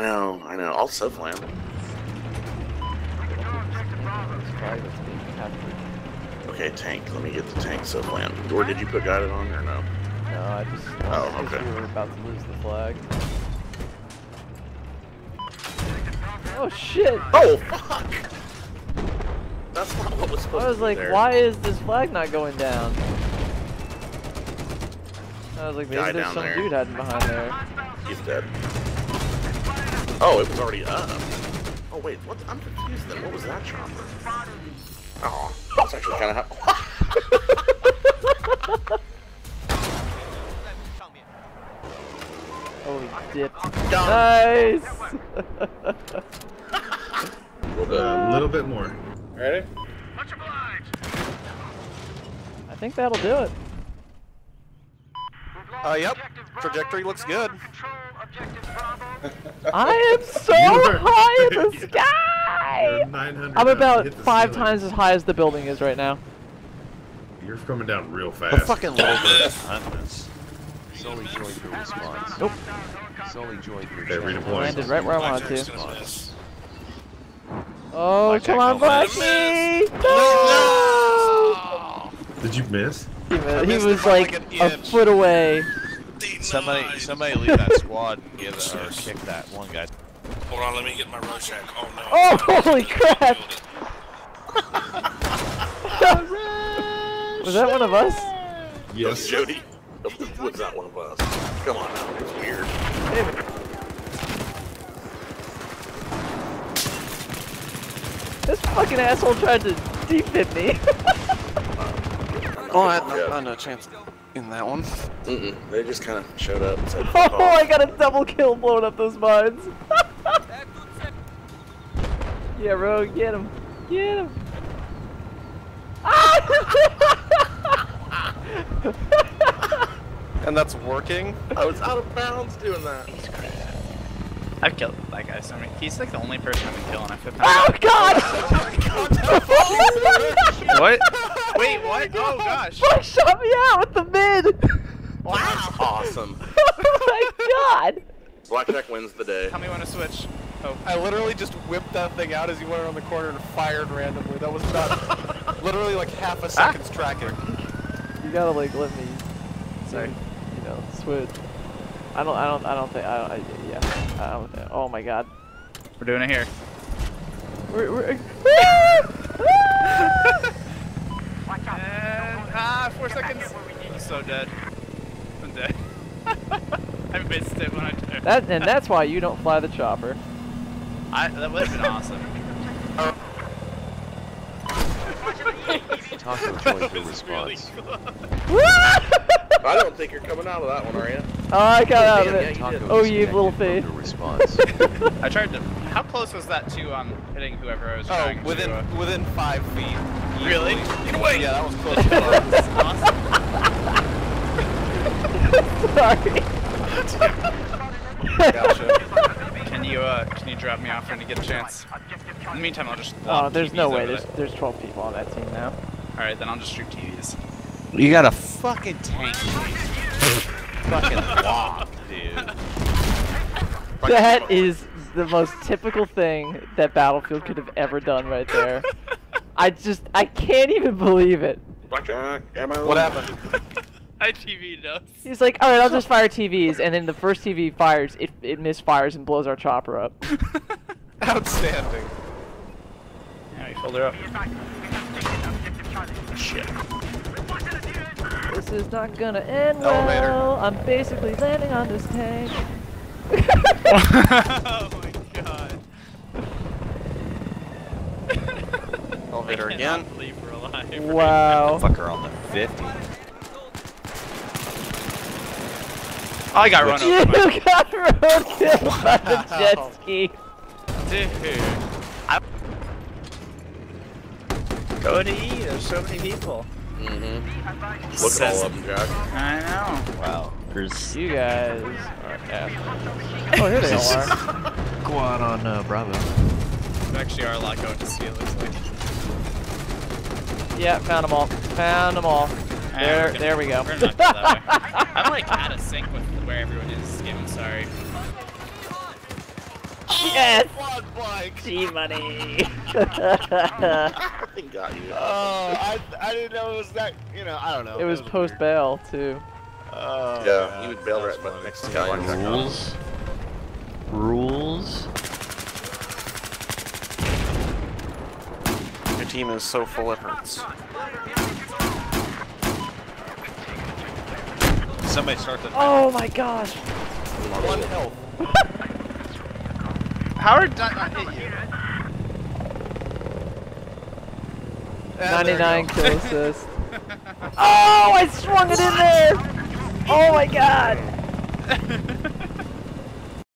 I know, I know. I'll SOFLAM. Flag that's being captured. Okay, tank. Let me get the tank SOFLAM. Or did you put guided on or no? No, I just. Oh, I okay. We were about to lose the flag. Oh shit! Oh fuck! That's not what was supposed to be. I was like, there. why is this flag not going down? I was like, maybe Guy there's some there. dude hiding behind there. He's dead. Oh, it was already up. Oh wait, what? I'm confused then. What was that chopper? Oh, that's actually kind of. hot. Holy dip. Nice! A little bit more. Ready? I think that'll do it. Uh, yep. Trajectory looks good. I am so are- high in the sky! I'm about five ceiling. times as high as the building is right now. You're coming down real fast. The fucking little bit. Sully joined your response. Nope. Sully joined your Okay, channel. redeploying. Landed right where I wanted to. Oh, Blackjack, come on, don't Blackie! No! Did you miss? He, was- he was like like a foot away. Somebody, somebody leave that squad and give it, or kick that one guy. Hold on, let me get my Rorschach. Oh no. Oh, holy crap! Was that one of us? Yes. Jody. Was that one of us? Come on now. It's weird. This fucking asshole tried to deep hit me. Oh, I had no, I had no chance in that one. Mm-mm. They just kind of showed up and said, oh, "Fuck oh, I got a double kill blowing up those mines. yeah, Rogue, get him. Get him. And that's working. I was out of bounds doing that. I've killed that guy so many. He's like the only person I've been killing. I feel Oh, God! Oh what? Wait, what? Oh gosh. Fuck shot me out with the mid! Wow. Awesome. oh my god! Blackjack wins the day. Tell me when to switch. Oh, I literally just whipped that thing out as he went around the corner and fired randomly. That was about literally like half a ah. second's tracking. You gotta like let me, sorry. you know, switch. I don't, I don't, I don't think, I, I yeah, I don't, oh my god. We're doing it here. We're, we're, ah And ah, four seconds. I'm so dead. I'm dead. I missed it when I turned. that, and that's why you don't fly the chopper. I, that would have been awesome. Taco joined your response. I don't think you're coming out of that one, are you? Oh, I got out of it. yeah, you. Oh, you little from thief. response. I tried to. How close was that to um hitting whoever I was Oh, trying within to? Uh, within five feet. Really? Get away! Yeah, that was close. to Sorry. Gotcha. Can you uh can you drop me off when you get a chance? In the meantime, I'll just. Oh, there's TVs no way. over There's, there's 12 people on that team now. All right, then I'll just shoot TVs. you got a fucking tank. fucking wop, dude. That is the most typical thing that Battlefield could have ever done right there. I just, I can't even believe it. Blackjack. What happened? I TV knows. He's like, all right, I'll just fire TVs, and then the first TV fires, it, it misfires and blows our chopper up. Outstanding. Yeah, we filled her up. Shit. This is not gonna end Elevator. well. I'm basically landing on this tank. oh my god. Elevator I again. cannot believe we're alive. right Wow. Fucker on the 50. now. I got run You over. by- got road killed by the jet ski. Dude. I... Go to E, there's so many people. Mm-hmm. Look at all of them, Jack. I know. Wow. There's You guys are assholes. Oh, here they are. squad on uh, Bravo. There actually are a lot going to see, it looks like. Yeah, found them all. Found them all. There, gonna- there we go. We're not go that way. I'm like out of sync with where everyone is this game, I'm sorry. Yes! Quad bike. G money. I got you. Oh, I, I didn't know it was that. You know, I don't know. it was weird. post bail too. Oh, yeah, he would bail right was but next guy. Rules. Rules. Your team is so full it hurts. Somebody start the. Oh my gosh. One health. How did I hit you? Ah, 99 go. kill assist. oh, I swung it in there. Oh my god.